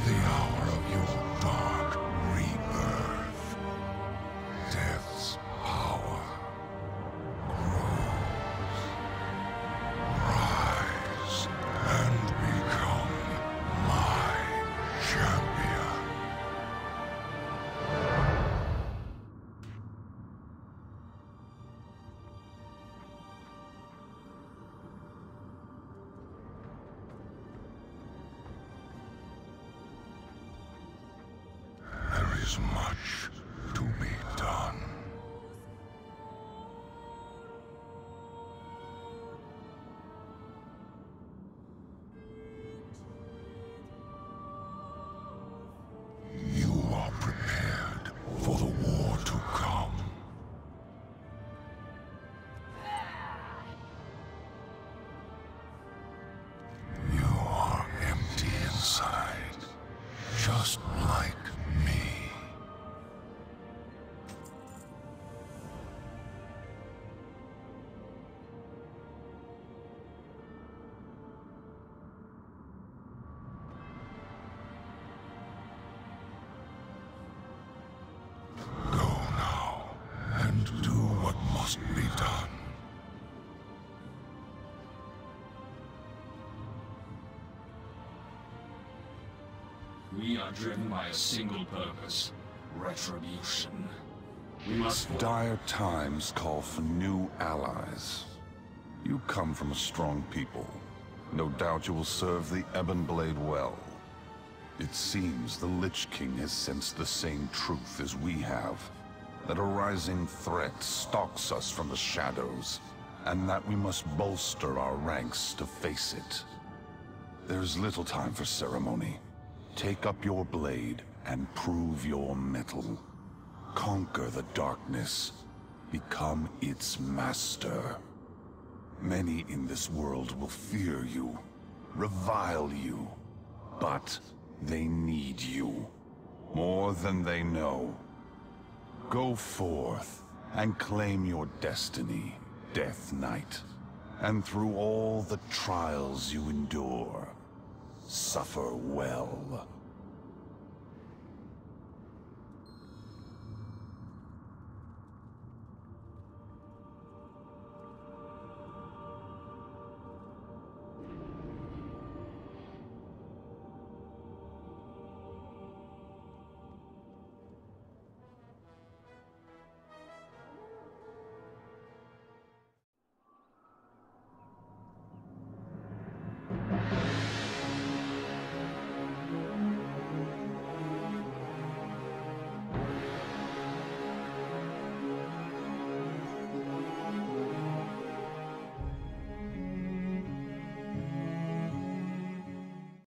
the hour of your dark much to be done. You We are driven by a single purpose. Retribution. We must... Dire times call for new allies. You come from a strong people. No doubt you will serve the Ebon Blade well. It seems the Lich King has sensed the same truth as we have. That a rising threat stalks us from the shadows, and that we must bolster our ranks to face it. There's little time for ceremony. Take up your blade and prove your mettle. Conquer the darkness. Become its master. Many in this world will fear you, revile you, but they need you. More than they know. Go forth and claim your destiny, Death Knight. And through all the trials you endure, suffer well.